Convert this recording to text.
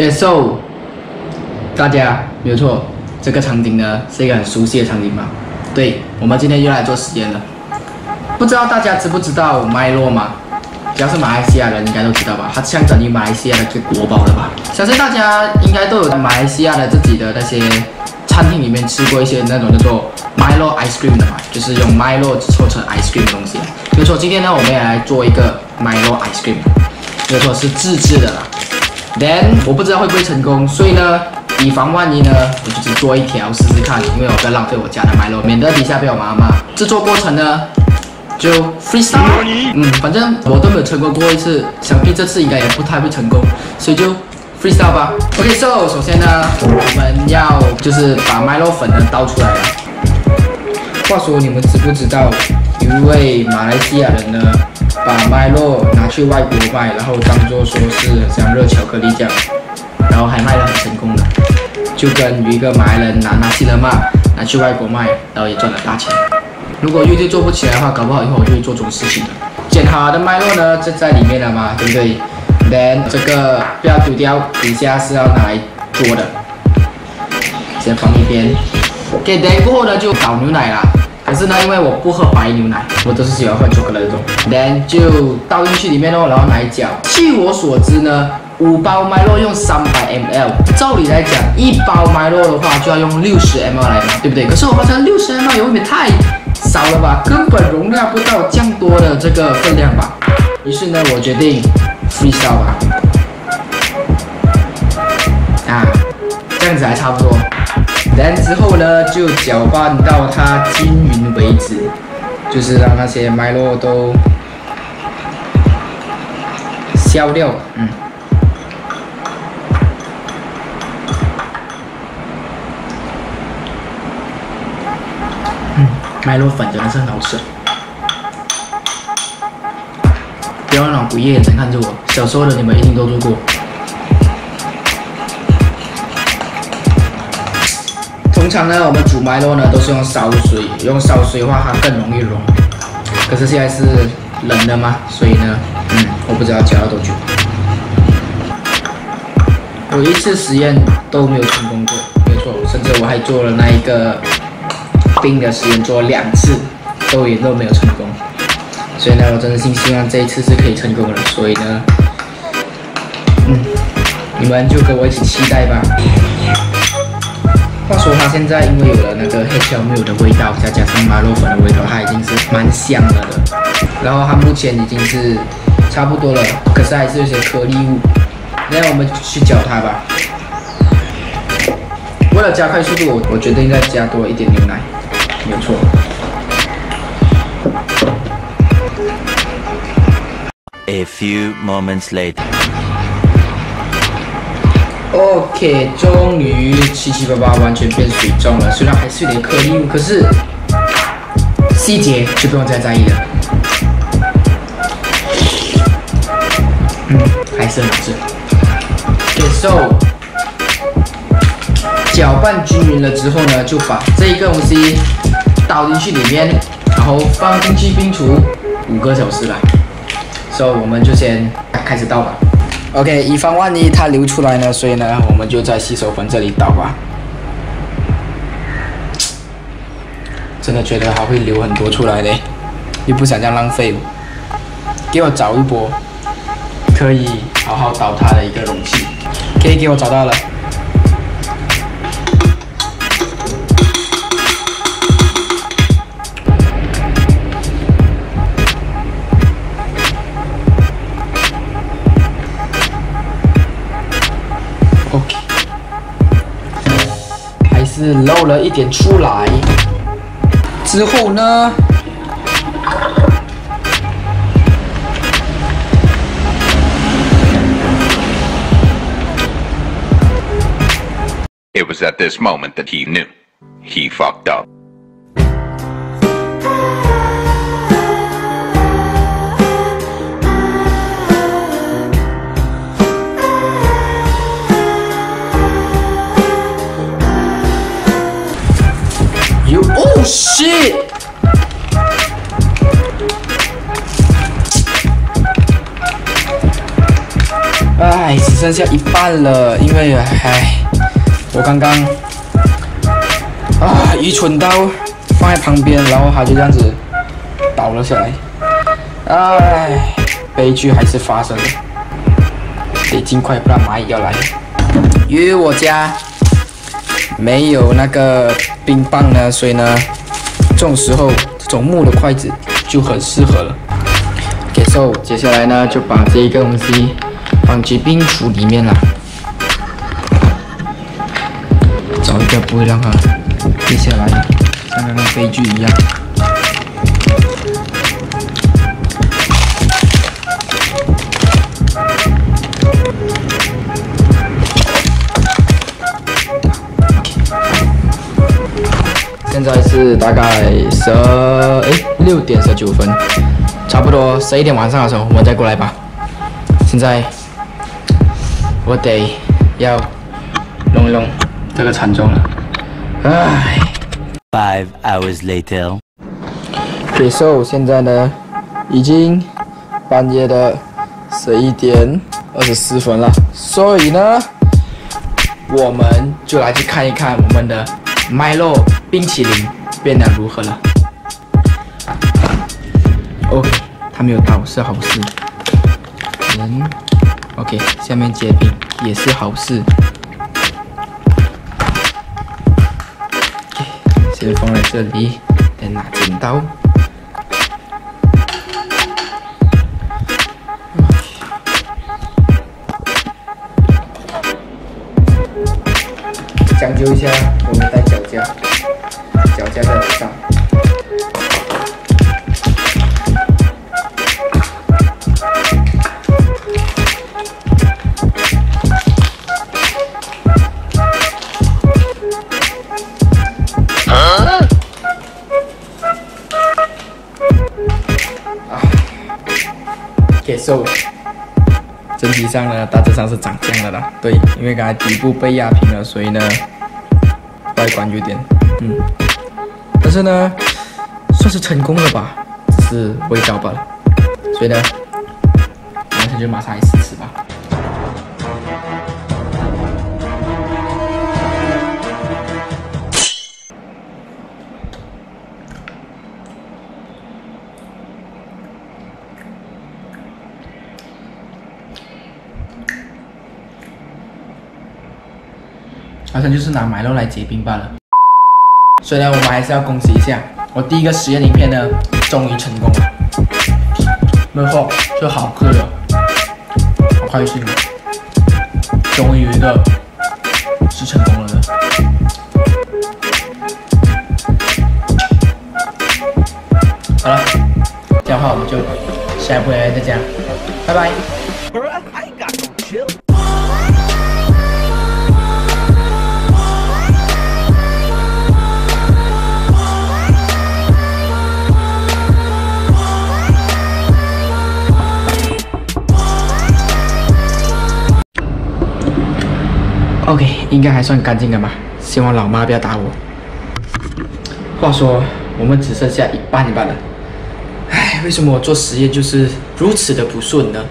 接受大家没有错，这个场景呢是一个很熟悉的场景吧？对，我们今天又来做实验了。不知道大家知不知道麦洛吗？只要是马来西亚人，应该都知道吧？它象征于马来西亚的这国宝了吧？相信大家应该都有在马来西亚的自己的那些餐厅里面吃过一些那种叫做 Milo ice cream 的嘛，就是用 Milo 凑成 ice cream 的东西。没错，今天呢，我们也来做一个 Milo ice cream。没错，是自制的啦。Then 我不知道会不会成功，所以呢，以防万一呢，我就只做一条试试看，因为我不要浪费我家的 Milo，免得底下被我妈骂。制作过程呢？就 freestyle，嗯，反正我都没有成功过一次，想必这次应该也不太会成功，所以就 freestyle 吧。OK，so 首先呢，我们要就是把麦洛粉呢倒出来了。话说你们知不知道，有一位马来西亚人呢，把麦洛拿去外国卖，然后当做说是像热巧克力这样，然后还卖得很成功的，就跟一个马来人拿拿西勒玛拿去外国卖，然后也赚了大钱。如果 YouTube 做不起来的话，搞不好以后我就会做这种事情的。剪好的麦洛呢，就在里面了嘛，对不对？Then 这个不要丢掉，底下是要拿来做的，先放一边。OK，Then 过后呢就倒牛奶啦。可是呢，因为我不喝白牛奶，我都是喜欢喝巧克力那种。Then 就倒进去里面哦，然后奶搅。据我所知呢，五包 Milo 用三百 ml，照理来讲，一包 Milo 的话就要用六十 ml 来嘛，对不对？可是我发现六十 ml 有点太。少了吧，根本容纳不到这样多的这个分量吧。于是呢，我决定 freestyle 吧。啊，这样子还差不多。然之后呢，就搅拌到它均匀为止，就是让那些麦络都消掉。嗯。嗯麦络粉真的是很好吃，不要那种诡异眼神看着我。小时候的你们一定都做过。通常呢，我们煮麦洛呢都是用烧水，用烧水的话它更容易融。可是现在是冷的嘛，所以呢，嗯，我不知道加了多久。我一次实验都没有成功过，没错，甚至我还做了那一个。冰的实验做了两次，都也都没有成功，所以呢，我真心希望这一次是可以成功的。所以呢，嗯，你们就跟我一起期待吧。话说它现在因为有了那个黑巧克力的味道，再加上马洛粉的味道，它已经是蛮香了的。然后它目前已经是差不多了，可是还是有些颗粒物。那我们去搅它吧。为了加快速度，我我决定再加多一点牛奶。没错。A few moments later. OK，终于七七八八完全变水状了，虽然还是有点颗粒物，可是细节就不用再在意了。嗯，还是很好吃。So，搅拌均匀了之后呢，就把这一个东西。倒进去里面，然后放进去冰橱五个小时吧。所以我们就先开始倒吧。OK，以防万一它流出来呢，所以呢，我们就在洗手盆这里倒吧。真的觉得还会流很多出来的，又不想这样浪费。给我找一波可以好好倒它的一个容器。可以给我找到了。是漏了一点出来，之后呢？It was at this moment that he knew he fucked up. Shit! 唉，只剩下一半了，因为唉，我刚刚啊愚蠢到放在旁边，然后它就这样子倒了下来，唉，悲剧还是发生了，得尽快，不然蚂蚁要来了。因为我家没有那个冰棒呢，所以呢，这种时候这种木的筷子就很适合了。给 so 接下来呢，就把这一个东西放进冰橱里面了，找一个不会让它跌下来，像那个悲剧一样。现在是大概十二哎六点十九分，差不多十一点晚上的时候，我们再过来吧。现在我得要弄一弄这个惨重了，唉。Five hours later. 给 so 现在呢已经半夜的十一点二十四分了，所以呢，我们就来去看一看我们的麦乐冰淇淋变得如何了。OK，它没有倒是好事。人，OK，下面结冰也是好事。先放在这里，再拿剪刀。讲究一下，我们带脚架，脚架在楼上。给 so，整体上呢，大致上是长这样的啦。对，因为刚才底部被压平了，所以呢，外观有点，嗯，但是呢，算是成功了吧，只是味道罢了。所以呢，我们就马上来试吃吧。好像就是拿麦肉来结冰罢了。所以呢，我们还是要恭喜一下，我第一个实验影片呢，终于成功了。没错，就好吃了，好开心啊！终于有一个是成功了的。好了，这样的话我们就下一步来再见，拜拜。OK，应该还算干净的吧？希望老妈不要打我。话说，我们只剩下一半一半了。唉，为什么我做实验就是如此的不顺呢？